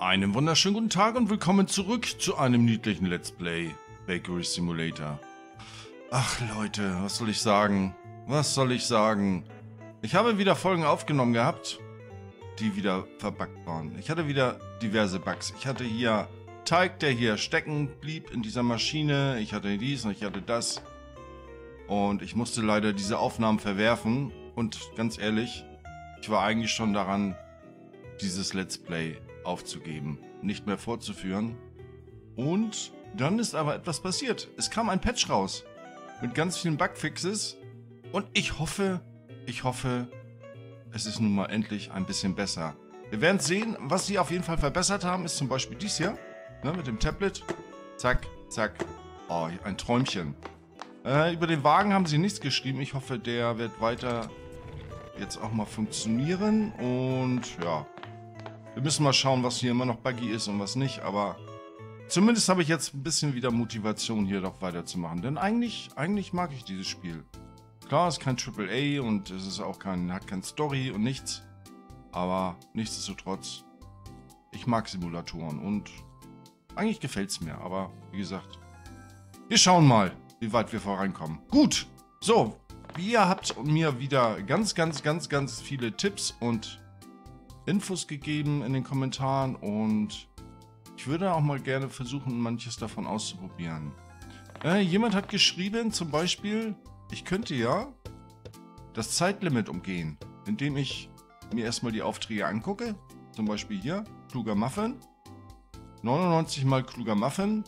Einen wunderschönen guten Tag und willkommen zurück zu einem niedlichen Let's Play Bakery Simulator. Ach Leute, was soll ich sagen? Was soll ich sagen? Ich habe wieder Folgen aufgenommen gehabt, die wieder verbuggt waren. Ich hatte wieder diverse Bugs. Ich hatte hier Teig, der hier stecken blieb in dieser Maschine. Ich hatte dies und ich hatte das. Und ich musste leider diese Aufnahmen verwerfen. Und ganz ehrlich, ich war eigentlich schon daran, dieses Let's Play aufzugeben, nicht mehr fortzuführen. Und dann ist aber etwas passiert. Es kam ein Patch raus mit ganz vielen Bugfixes und ich hoffe, ich hoffe, es ist nun mal endlich ein bisschen besser. Wir werden sehen, was sie auf jeden Fall verbessert haben, ist zum Beispiel dies hier, ne, mit dem Tablet. Zack, zack. Oh, ein Träumchen. Äh, über den Wagen haben sie nichts geschrieben. Ich hoffe, der wird weiter jetzt auch mal funktionieren. Und ja, wir müssen mal schauen, was hier immer noch buggy ist und was nicht, aber zumindest habe ich jetzt ein bisschen wieder Motivation, hier doch weiterzumachen. Denn eigentlich, eigentlich mag ich dieses Spiel. Klar, es ist kein AAA und es ist auch kein, hat kein Story und nichts. Aber nichtsdestotrotz, ich mag Simulatoren und eigentlich gefällt es mir. Aber wie gesagt, wir schauen mal, wie weit wir vorankommen. Gut, so, ihr habt mir wieder ganz, ganz, ganz, ganz viele Tipps und Infos gegeben in den Kommentaren und ich würde auch mal gerne versuchen, manches davon auszuprobieren. Äh, jemand hat geschrieben, zum Beispiel, ich könnte ja das Zeitlimit umgehen, indem ich mir erstmal die Aufträge angucke. Zum Beispiel hier, kluger Muffin. 99 mal kluger Muffin.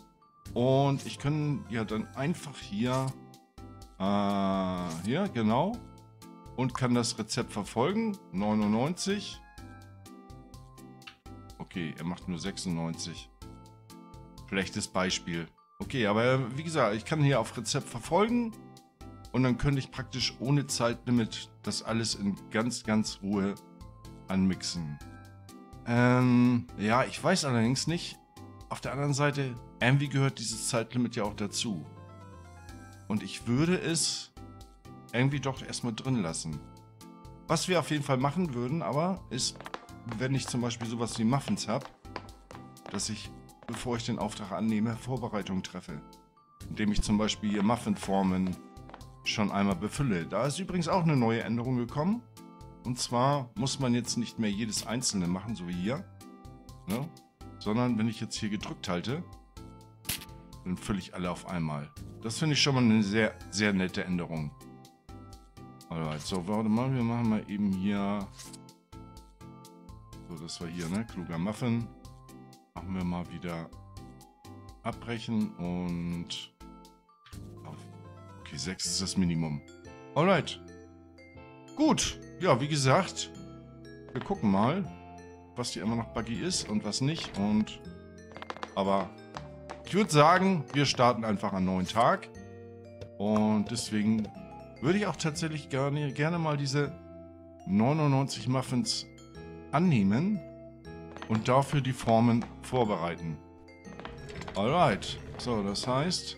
Und ich kann ja dann einfach hier, äh, hier, genau. Und kann das Rezept verfolgen. 99. Okay, er macht nur 96. Schlechtes Beispiel. Okay, aber wie gesagt, ich kann hier auf Rezept verfolgen und dann könnte ich praktisch ohne Zeitlimit das alles in ganz, ganz Ruhe anmixen. Ähm, ja, ich weiß allerdings nicht. Auf der anderen Seite, irgendwie gehört dieses Zeitlimit ja auch dazu. Und ich würde es irgendwie doch erstmal drin lassen. Was wir auf jeden Fall machen würden, aber ist wenn ich zum Beispiel sowas wie Muffins habe, dass ich, bevor ich den Auftrag annehme, Vorbereitungen treffe. Indem ich zum Beispiel hier Muffinformen schon einmal befülle. Da ist übrigens auch eine neue Änderung gekommen. Und zwar muss man jetzt nicht mehr jedes einzelne machen, so wie hier. Ne? Sondern wenn ich jetzt hier gedrückt halte, dann fülle ich alle auf einmal. Das finde ich schon mal eine sehr, sehr nette Änderung. Alright, so, warte mal, wir machen mal eben hier so, das war hier, ne? Kluger Muffin. Machen wir mal wieder abbrechen und... Okay, 6 ist das Minimum. Alright. Gut. Ja, wie gesagt, wir gucken mal, was hier immer noch buggy ist und was nicht. Und aber ich würde sagen, wir starten einfach einen neuen Tag. Und deswegen würde ich auch tatsächlich gerne, gerne mal diese 99 Muffins annehmen und dafür die Formen vorbereiten. Alright, so das heißt,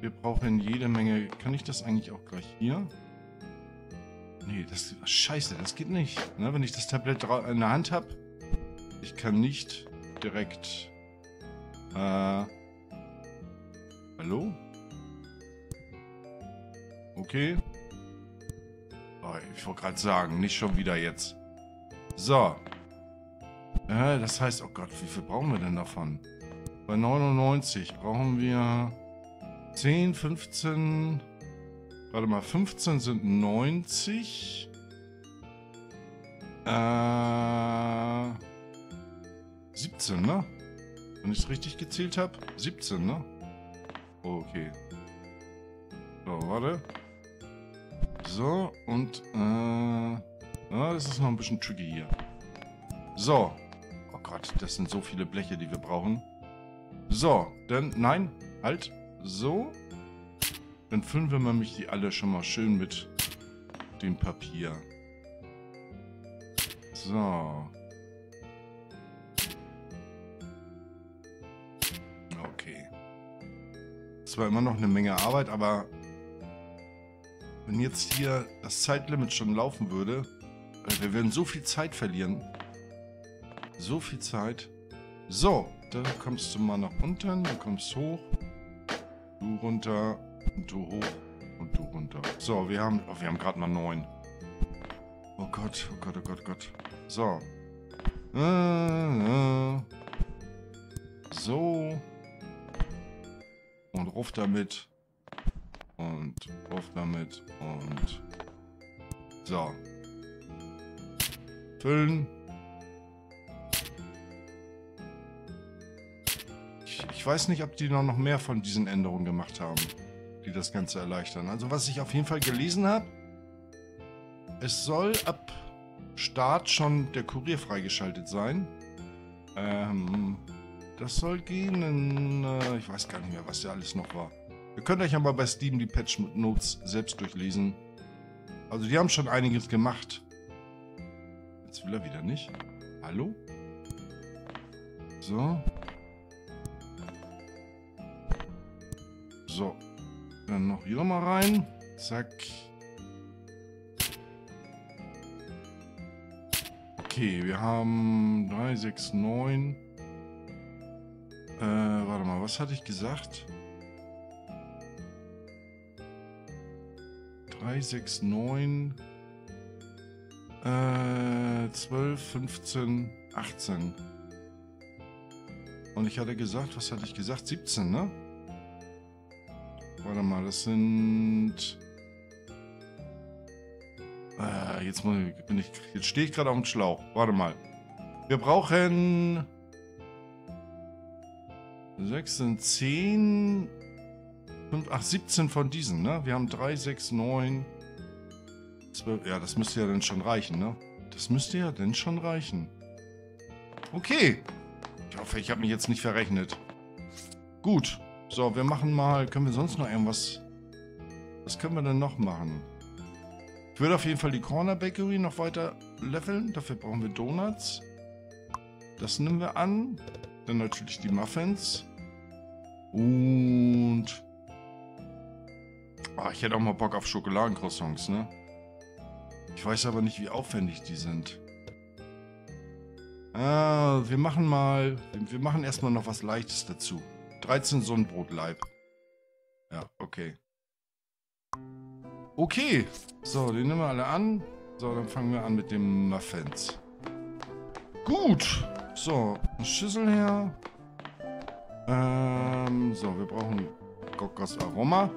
wir brauchen jede Menge... Kann ich das eigentlich auch gleich hier? Nee, das... Scheiße, das geht nicht. Ne, wenn ich das Tablet in der Hand habe, ich kann nicht direkt... Äh... Hallo? Okay. Oh, ich wollte gerade sagen, nicht schon wieder jetzt. So. Äh, das heißt, oh Gott, wie viel brauchen wir denn davon? Bei 99 brauchen wir 10, 15... Warte mal, 15 sind 90. Äh... 17, ne? Wenn ich es richtig gezählt habe. 17, ne? okay. So, warte. So, und, äh... Ja, das ist noch ein bisschen tricky hier. So. Oh Gott, das sind so viele Bleche, die wir brauchen. So, dann, nein, halt. So. Dann füllen wir nämlich die alle schon mal schön mit dem Papier. So. Okay. Zwar immer noch eine Menge Arbeit, aber wenn jetzt hier das Zeitlimit schon laufen würde, wir werden so viel Zeit verlieren. So viel Zeit. So, da kommst du mal nach unten, du kommst hoch, du runter, und du hoch und du runter. So, wir haben, oh, wir haben gerade mal neun. Oh Gott, oh Gott, oh Gott, oh Gott. So. Äh, äh. So. Und ruf damit. Und ruf damit. Und. So. Füllen. Ich, ich weiß nicht, ob die noch mehr von diesen Änderungen gemacht haben, die das Ganze erleichtern. Also was ich auf jeden Fall gelesen habe, es soll ab Start schon der Kurier freigeschaltet sein. Ähm, das soll gehen in, äh, ich weiß gar nicht mehr, was da alles noch war. Ihr könnt euch aber bei Steam die Patch Notes selbst durchlesen. Also die haben schon einiges gemacht. Jetzt will er wieder nicht. Hallo? So. So. Dann noch hier nochmal rein. Zack. Okay, wir haben 3, 6, 9. Äh, warte mal, was hatte ich gesagt? 3, 6, 9. Äh, 12, 15, 18. Und ich hatte gesagt, was hatte ich gesagt? 17, ne? Warte mal, das sind... Äh, jetzt, muss ich, bin ich, jetzt stehe ich gerade auf dem Schlauch. Warte mal. Wir brauchen... 6 10... 5, ach, 17 von diesen, ne? Wir haben 3, 6, 9... 12, ja, das müsste ja dann schon reichen, ne? Das müsste ja dann schon reichen. Okay. Ich hoffe, ich habe mich jetzt nicht verrechnet. Gut. So, wir machen mal... Können wir sonst noch irgendwas... Was können wir denn noch machen? Ich würde auf jeden Fall die Corner Bakery noch weiter leveln. Dafür brauchen wir Donuts. Das nehmen wir an. Dann natürlich die Muffins. Und... Oh, ich hätte auch mal Bock auf Schokoladencroissants, ne? Ich weiß aber nicht, wie aufwendig die sind. Ah, wir machen mal... Wir machen erstmal noch was Leichtes dazu. 13 Sonnenbrotleib. Ja, okay. Okay. So, den nehmen wir alle an. So, dann fangen wir an mit dem Muffins. Gut. So, eine Schüssel her. Ähm, so, wir brauchen Gokos Aroma.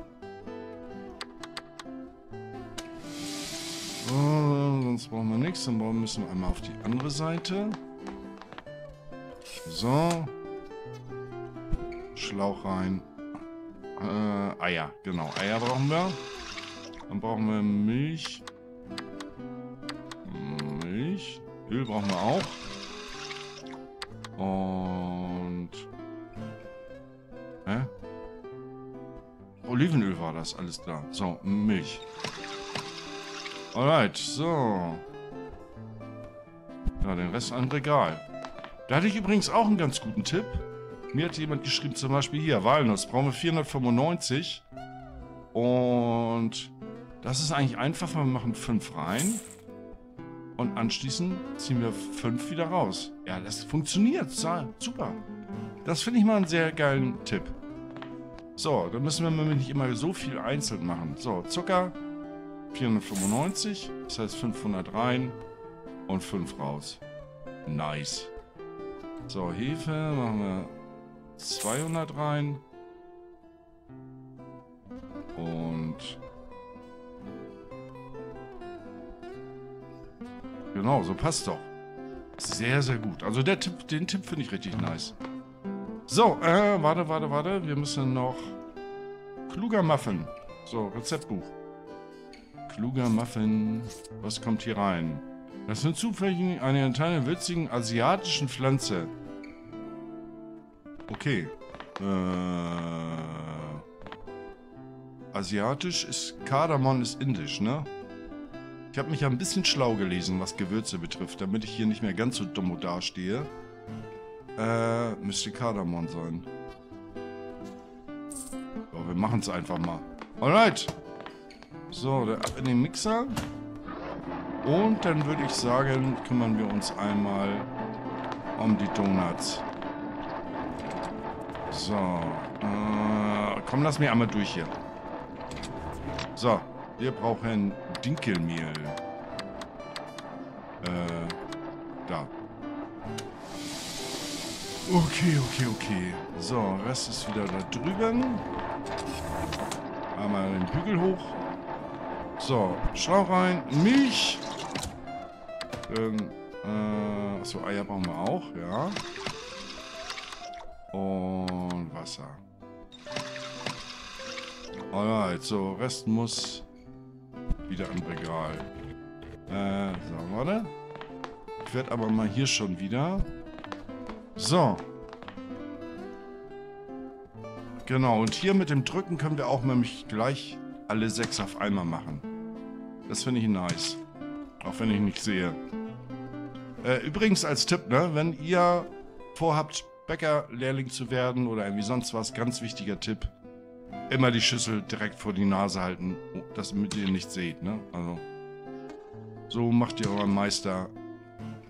Oh, sonst brauchen wir nichts. Dann müssen wir einmal auf die andere Seite. So. Schlauch rein. Äh, Eier. Genau, Eier brauchen wir. Dann brauchen wir Milch. Milch. Öl brauchen wir auch. Und... Hä? Olivenöl war das, alles klar. So, Milch. Alright, so. Ja, den Rest ein Regal. Da hatte ich übrigens auch einen ganz guten Tipp. Mir hat jemand geschrieben, zum Beispiel hier, Walnuss, brauchen wir 495. Und das ist eigentlich einfach, wir machen 5 rein. Und anschließend ziehen wir 5 wieder raus. Ja, das funktioniert. Super. Das finde ich mal einen sehr geilen Tipp. So, dann müssen wir nämlich nicht immer so viel einzeln machen. So, Zucker 495. Das heißt 500 rein und 5 raus. Nice. So, Hefe machen wir 200 rein. Und Genau, so passt doch. Sehr, sehr gut. Also der Tipp, den Tipp finde ich richtig nice. So, äh, warte, warte, warte. Wir müssen noch... Kluger Muffin. So, Rezeptbuch. Kluger Muffin. Was kommt hier rein? Das sind zufällig eine kleine witzigen asiatischen Pflanze. Okay. Äh, asiatisch ist... Kardamom ist indisch, ne? Ich habe mich ja ein bisschen schlau gelesen, was Gewürze betrifft, damit ich hier nicht mehr ganz so dumm dastehe. Äh, müsste Kardamom sein. So, wir machen es einfach mal. Alright. So, dann ab in den Mixer. Und dann würde ich sagen, kümmern wir uns einmal um die Donuts. So. Äh, komm, lass mich einmal durch hier. So. Wir brauchen Dinkelmehl. Äh, da. Okay, okay, okay. So, Rest ist wieder da drüben. Einmal den Hügel hoch. So, Schlauch rein. Milch. Ähm, äh, achso, Eier brauchen wir auch, ja. Und Wasser. Alright, so, Rest muss wieder im Regal. Äh, so, warte. Ich werde aber mal hier schon wieder. So. Genau, und hier mit dem Drücken können wir auch nämlich gleich alle sechs auf einmal machen. Das finde ich nice. Auch wenn ich nicht sehe. Äh, übrigens als Tipp, ne, wenn ihr vorhabt, Bäckerlehrling zu werden oder irgendwie sonst was, ganz wichtiger Tipp. Immer die Schüssel direkt vor die Nase halten, damit ihr nicht seht, ne? Also, so macht ihr eurem Meister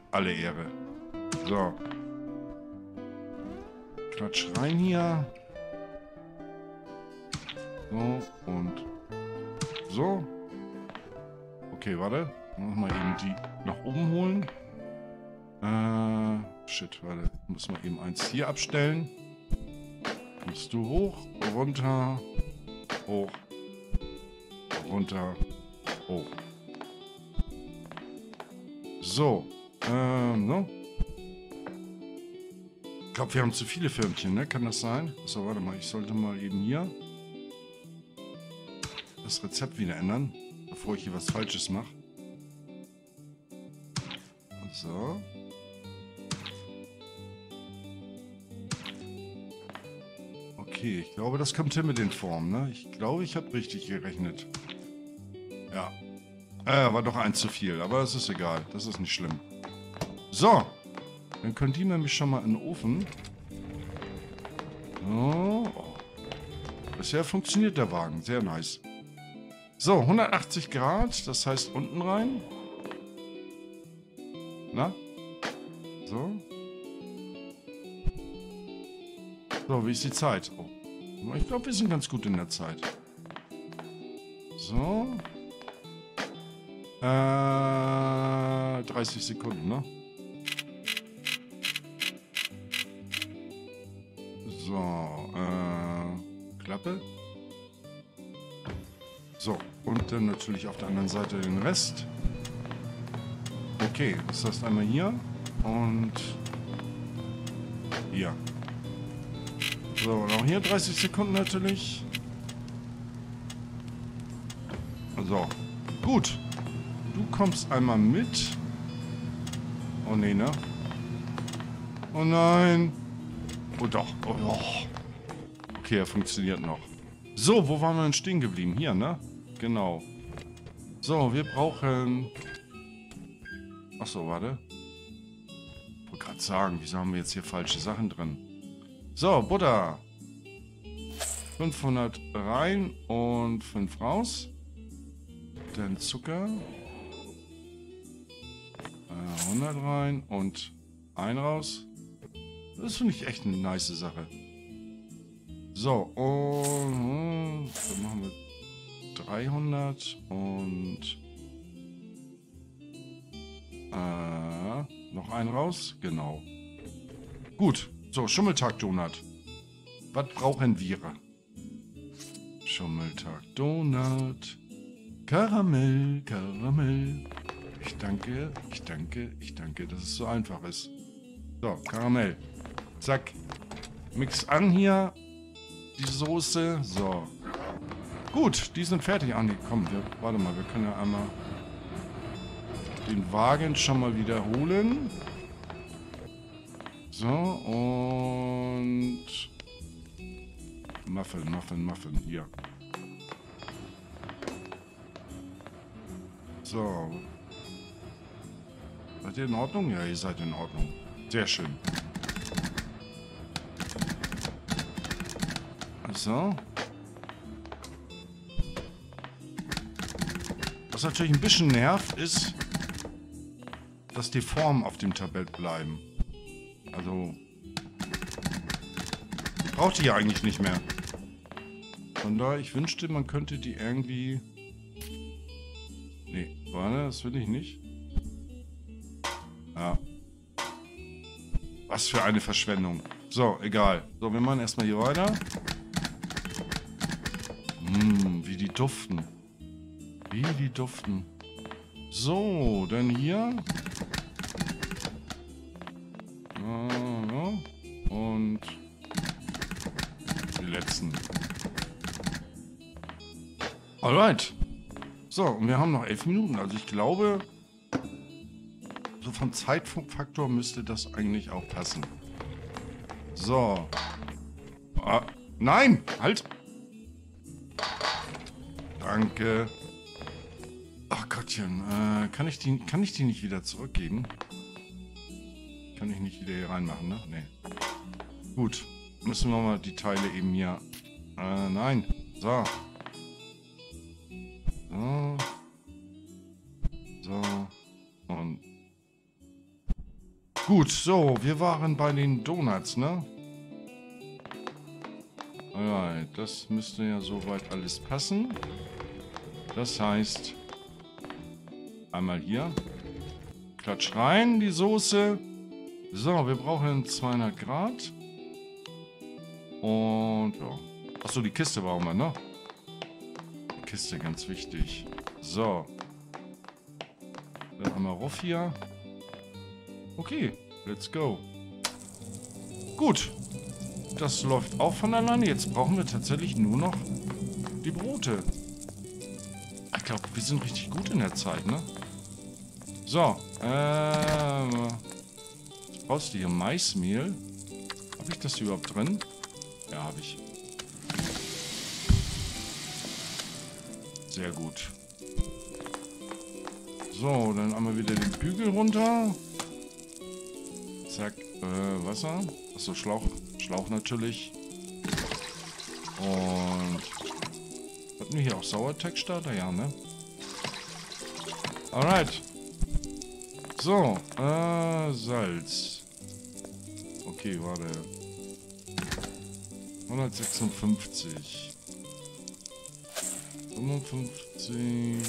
alle Ehre. So. Quatsch rein hier. So, und so. Okay, warte. Nochmal eben die nach oben holen. Äh, shit, warte. Müssen wir eben eins hier abstellen. Kommst du hoch, runter, hoch, runter, hoch. So. Ähm, ne? Ich glaube, wir haben zu viele Firmchen, ne? Kann das sein? So, warte mal. Ich sollte mal eben hier das Rezept wieder ändern, bevor ich hier was Falsches mache. So. Okay, ich glaube, das kommt hin mit den Formen, ne? Ich glaube, ich habe richtig gerechnet. Ja. Äh, war doch eins zu viel, aber es ist egal. Das ist nicht schlimm. So. Dann können die nämlich schon mal in den Ofen. So. Bisher funktioniert der Wagen. Sehr nice. So, 180 Grad. Das heißt unten rein. Na? So. So, wie ist die Zeit? Oh. Ich glaube, wir sind ganz gut in der Zeit. So. Äh, 30 Sekunden, ne? So, äh, Klappe. So, und dann natürlich auf der anderen Seite den Rest. Okay, das heißt einmal hier und hier. So, und auch hier 30 Sekunden natürlich. So, gut. Du kommst einmal mit. Oh nee, ne? Oh nein. Oh doch. Oh, oh. Okay, er funktioniert noch. So, wo waren wir denn stehen geblieben? Hier, ne? Genau. So, wir brauchen... Achso, warte. Ich wollte gerade sagen, wieso haben wir jetzt hier falsche Sachen drin? So, Butter. 500 rein und 5 raus. Dann Zucker. 100 rein und 1 raus. Das finde ich echt eine nice Sache. So, und dann machen wir 300 und äh, noch einen raus. Genau. Gut. So, Schummeltag-Donut. Was brauchen wir? Schummeltag-Donut. Karamell, Karamell. Ich danke, ich danke, ich danke, dass es so einfach ist. So, Karamell. Zack. Mix an hier. Die Soße. So. Gut, die sind fertig. Nee, komm, wir, warte mal, wir können ja einmal den Wagen schon mal wiederholen. So, und... Muffin, Muffin, Muffin, hier. So. Seid ihr in Ordnung? Ja, ihr seid in Ordnung. Sehr schön. So. Was natürlich ein bisschen nervt, ist, dass die Formen auf dem Tablett bleiben. Also brauche die ja eigentlich nicht mehr. Von daher, ich wünschte, man könnte die irgendwie... Nee, warte, das will ich nicht. Ja. Was für eine Verschwendung. So, egal. So, wir machen erstmal hier weiter. Hm, wie die duften. Wie die duften. So, dann hier. Letzten. Alright. So, und wir haben noch elf Minuten. Also ich glaube, so vom Zeitfaktor müsste das eigentlich auch passen. So. Ah, nein! Halt! Danke. Ach Gottchen, äh, kann ich die, kann ich die nicht wieder zurückgeben? Kann ich nicht wieder hier reinmachen, ne? Nee. Gut. Müssen wir mal die Teile eben hier... Äh, nein. So. So. So. Und... Gut, so. Wir waren bei den Donuts, ne? Alright, das müsste ja soweit alles passen. Das heißt... Einmal hier. Klatsch rein, die Soße. So, wir brauchen 200 Grad. Und ja. Achso, die Kiste brauchen wir, ne? Die Kiste, ganz wichtig. So. Dann einmal rauf hier. Okay, let's go. Gut. Das läuft auch von alleine. Jetzt brauchen wir tatsächlich nur noch die Brote. Ich glaube, wir sind richtig gut in der Zeit, ne? So. Ähm. Jetzt brauchst du hier Maismehl. Habe ich das überhaupt drin? Habe ich. Sehr gut. So, dann einmal wieder den Bügel runter. Zack, äh, Wasser. Achso, Schlauch. Schlauch natürlich. Und... Hatten wir hier auch Sauerteigstarter? Ja, ne? Alright. So, äh, Salz. Okay, warte. 156. 55,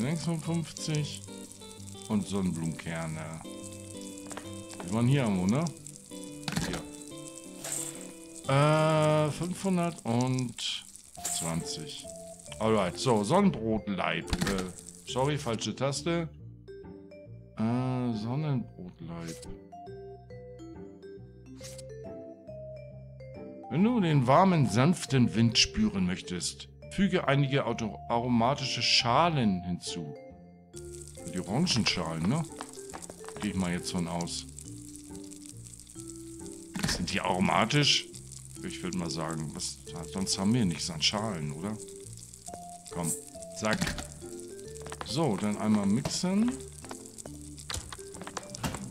56 und Sonnenblumenkerne. Wir waren hier irgendwo, ne? Hier. Äh, 520. Alright, so, Sonnenbrotleib. Äh, sorry, falsche Taste. Äh, Sonnenbrotleib. Wenn du den warmen, sanften Wind spüren möchtest, füge einige aromatische Schalen hinzu. Die Orangenschalen, ne? Gehe ich mal jetzt von aus. Sind die aromatisch? Ich würde mal sagen, was, sonst haben wir nichts an Schalen, oder? Komm, zack. So, dann einmal mixen.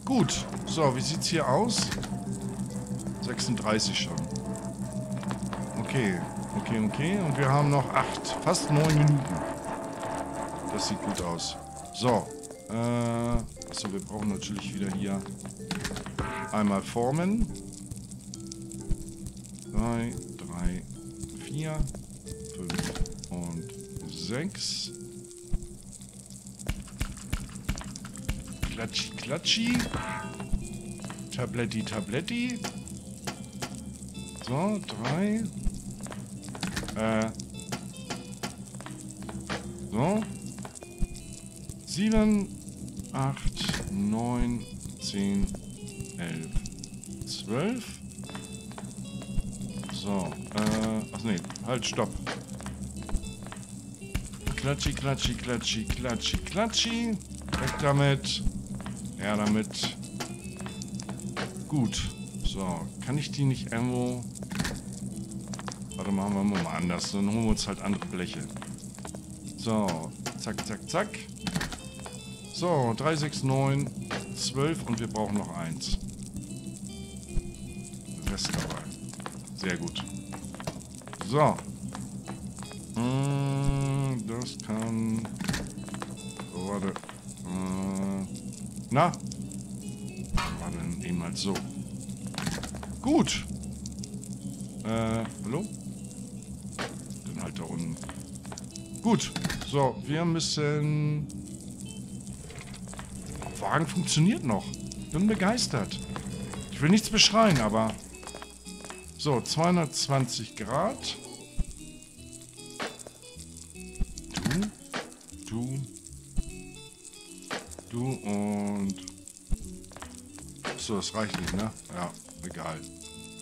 Gut. So, wie sieht's hier aus? 36 schon. Okay, okay, okay. Und wir haben noch acht, fast neun Minuten. Das sieht gut aus. So. Äh, achso, wir brauchen natürlich wieder hier einmal formen. Drei, drei, vier, fünf und sechs. Klatschi, klatschi. Tabletti, tabletti. So, drei, äh. So. 7, 8, 9, 10, 11, 12. So, äh, ach nee, halt, stopp. Klatschi, klatschi, klatschi, klatschi, klatschi. Weg damit. Ja, damit. Gut. So, kann ich die nicht irgendwo Warte, machen wir mal anders. Dann holen wir uns halt andere Bleche. So, zack, zack, zack. So, 3, 6, 9, 12 und wir brauchen noch eins. Rest dabei. Sehr gut. So. Hm, das kann... Warte. Äh, na? Warte, eben halt so. Gut. Äh, hallo? Den halt da unten. Gut. So, wir müssen... Wagen funktioniert noch. Bin begeistert. Ich will nichts beschreien, aber... So, 220 Grad. Du. Du. Du und... So, das reicht nicht, ne? Ja, egal.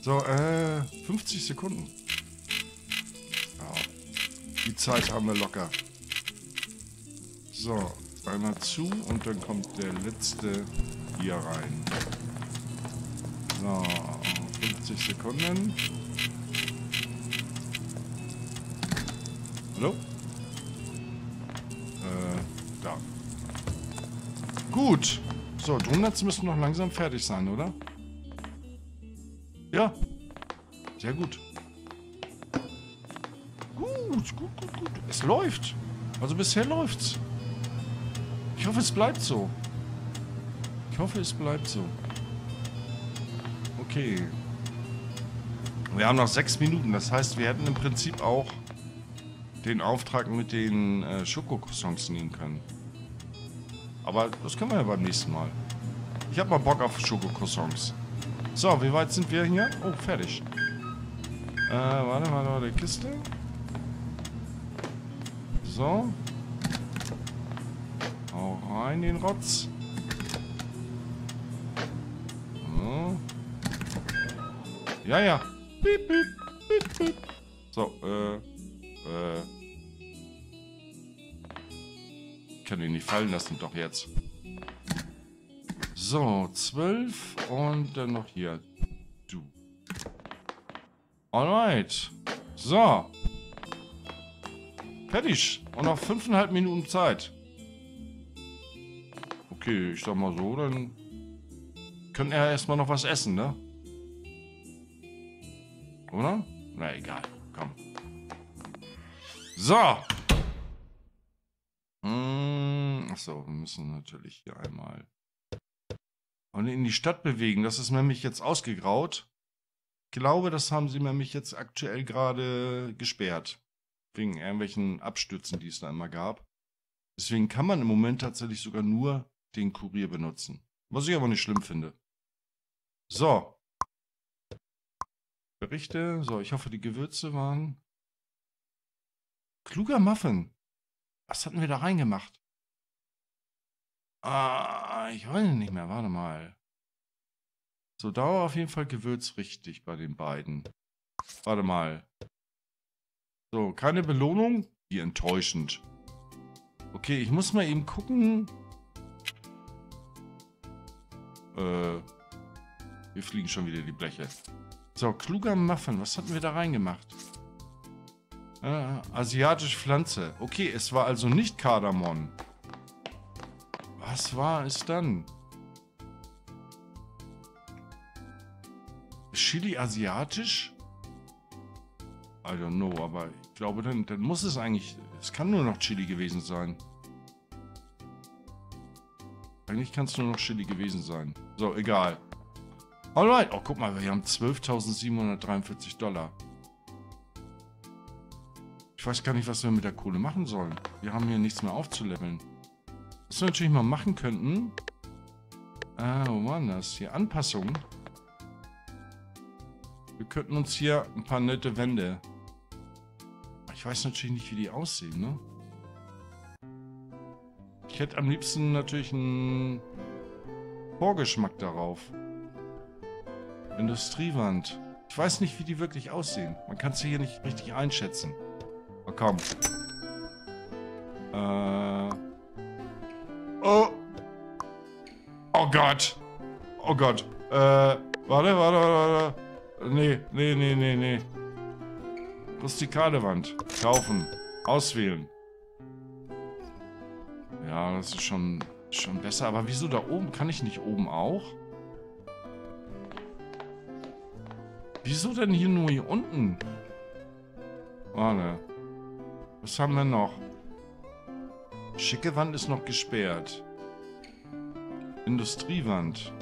So, äh, 50 Sekunden. Zeit haben wir locker. So, einmal zu und dann kommt der letzte hier rein. So, 50 Sekunden. Hallo? Äh, da. Gut. So, Donuts müssen noch langsam fertig sein, oder? Ja. Sehr gut. Gut, gut, gut, gut. Es läuft. Also bisher läuft's. Ich hoffe, es bleibt so. Ich hoffe, es bleibt so. Okay. Wir haben noch sechs Minuten. Das heißt, wir hätten im Prinzip auch den Auftrag mit den äh, Schokokroissants nehmen können. Aber das können wir ja beim nächsten Mal. Ich habe mal Bock auf Schokokroissants. So, wie weit sind wir hier? Oh, fertig. Äh, warte mal, warte, Kiste. So. Hau rein, den Rotz. So. Ja, ja. Piep, piep, piep, piep. So, äh, äh. Ich kann ihn nicht fallen lassen, doch jetzt. So, zwölf und dann noch hier. Du. Alright. So. Fertig. Und noch fünfeinhalb Minuten Zeit. Okay, ich sag mal so, dann können er erstmal noch was essen, ne? Oder? Na egal, komm. So. Hm, achso, wir müssen natürlich hier einmal und in die Stadt bewegen. Das ist nämlich jetzt ausgegraut. Ich glaube, das haben sie nämlich jetzt aktuell gerade gesperrt. Wegen irgendwelchen Abstürzen, die es da immer gab. Deswegen kann man im Moment tatsächlich sogar nur den Kurier benutzen. Was ich aber nicht schlimm finde. So. Berichte. So, ich hoffe, die Gewürze waren... Kluger Muffin. Was hatten wir da reingemacht? Ah, ich weiß nicht mehr. Warte mal. So, da war auf jeden Fall Gewürz richtig bei den beiden. Warte mal. So, keine Belohnung? Wie enttäuschend. Okay, ich muss mal eben gucken. Äh, wir fliegen schon wieder die Bleche. So, kluger Muffin. Was hatten wir da reingemacht? Äh, asiatische Pflanze. Okay, es war also nicht Kardamom. Was war es dann? Chili asiatisch? I don't know, aber glaube, dann, dann muss es eigentlich... Es kann nur noch Chili gewesen sein. Eigentlich kann es nur noch Chili gewesen sein. So, egal. Alright. Oh, guck mal, wir haben 12.743 Dollar. Ich weiß gar nicht, was wir mit der Kohle machen sollen. Wir haben hier nichts mehr aufzuleveln. Was wir natürlich mal machen könnten... Ah, wo war das? Hier, Anpassungen. Wir könnten uns hier ein paar nette Wände... Ich weiß natürlich nicht, wie die aussehen, ne? Ich hätte am liebsten natürlich einen Vorgeschmack darauf. Industriewand. Ich weiß nicht, wie die wirklich aussehen. Man kann sie hier nicht richtig einschätzen. Oh, komm. Äh. Oh. Oh Gott. Oh Gott. Äh. Warte, warte, warte. Nee, nee, nee, nee, nee. Rustikale Wand. Kaufen. Auswählen. Ja, das ist schon, schon besser. Aber wieso da oben? Kann ich nicht oben auch? Wieso denn hier nur hier unten? Warte. Was haben wir noch? Schicke Wand ist noch gesperrt. Industriewand.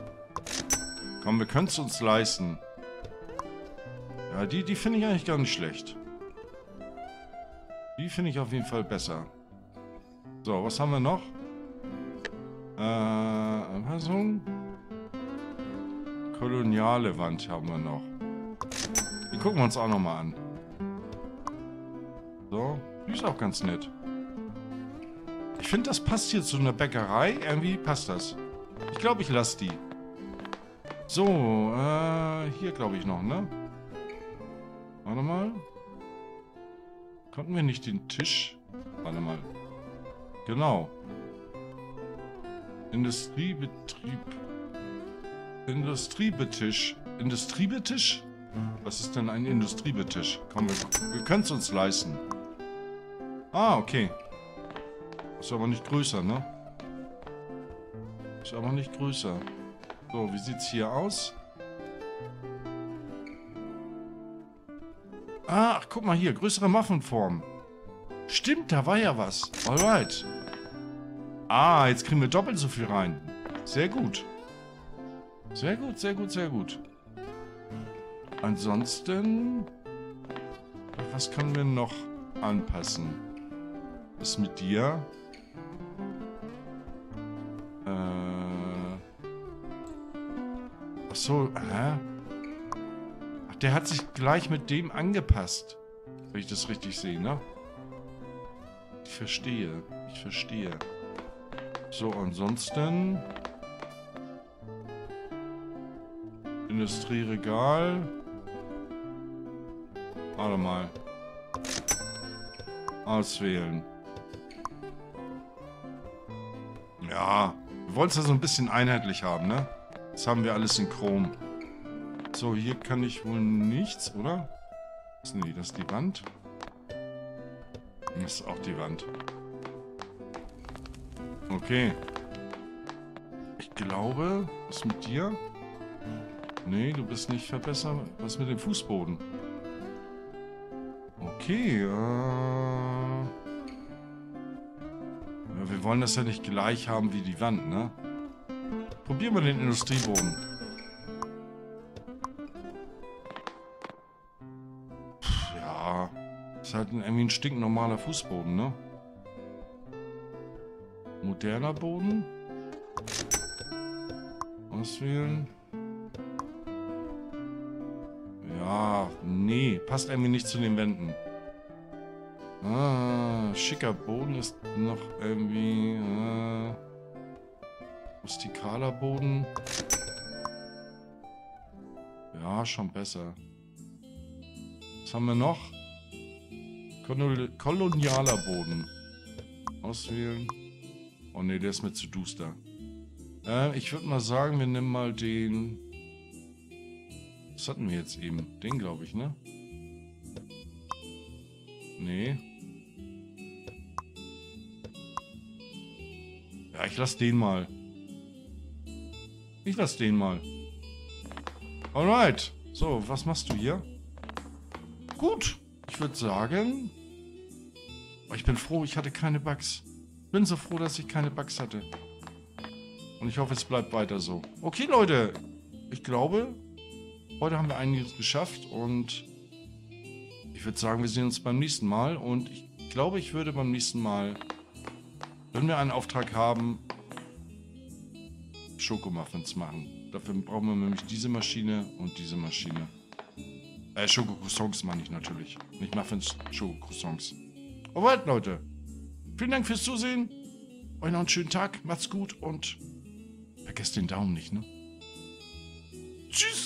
Komm, wir können es uns leisten. Ja, die, die finde ich eigentlich gar nicht schlecht. Die finde ich auf jeden Fall besser. So, was haben wir noch? Äh, Anpassung. Koloniale Wand haben wir noch. Die gucken wir uns auch nochmal an. So, die ist auch ganz nett. Ich finde, das passt hier zu einer Bäckerei. Irgendwie passt das. Ich glaube, ich lasse die. So, äh, hier glaube ich noch, ne? Warte mal. Konnten wir nicht den Tisch... Warte mal. Genau. Industriebetrieb. Industriebetisch. Industriebetisch? Was ist denn ein Industriebetisch? Komm, wir, wir können es uns leisten. Ah, okay. Ist aber nicht größer, ne? Ist aber nicht größer. So, wie sieht's hier aus? Ach, guck mal hier, größere Muffinform. Stimmt, da war ja was. Alright. Ah, jetzt kriegen wir doppelt so viel rein. Sehr gut. Sehr gut, sehr gut, sehr gut. Ansonsten... Was können wir noch anpassen? Was mit dir? Äh... Achso, hä? Der hat sich gleich mit dem angepasst. Wenn ich das richtig sehe, ne? Ich verstehe. Ich verstehe. So, ansonsten... Industrieregal. Warte mal. Auswählen. Ja, wir wollen es ja so ein bisschen einheitlich haben, ne? Das haben wir alles in Chrom. So, hier kann ich wohl nichts, oder? Nee, das ist die Wand. Das ist auch die Wand. Okay. Ich glaube, was mit dir? Nee, du bist nicht verbessert. Was mit dem Fußboden? Okay, äh... Wir wollen das ja nicht gleich haben wie die Wand, ne? Probieren wir den Industrieboden. Ist halt irgendwie ein stinknormaler Fußboden, ne? Moderner Boden. Auswählen. Ja, nee, passt irgendwie nicht zu den Wänden. Ah, schicker Boden ist noch irgendwie... Äh, rustikaler Boden. Ja, schon besser. Was haben wir noch? Kolonialer Boden. Auswählen. Oh ne, der ist mir zu duster. Äh, ich würde mal sagen, wir nehmen mal den... Was hatten wir jetzt eben? Den, glaube ich, ne? Nee. Ja, ich lasse den mal. Ich lasse den mal. Alright. So, was machst du hier? Gut. Ich würde sagen... Oh, ich bin froh, ich hatte keine Bugs bin so froh, dass ich keine Bugs hatte. Und ich hoffe, es bleibt weiter so. Okay, Leute. Ich glaube, heute haben wir einiges geschafft. Und ich würde sagen, wir sehen uns beim nächsten Mal. Und ich glaube, ich würde beim nächsten Mal, wenn wir einen Auftrag haben, Schokomuffins machen. Dafür brauchen wir nämlich diese Maschine und diese Maschine. Äh, Schoko-Croissants meine ich natürlich. Nicht Muffins, Schoko-Croissants. Alright, Leute. Vielen Dank fürs Zusehen. Euch noch einen schönen Tag. Macht's gut und vergesst den Daumen nicht, ne? Tschüss.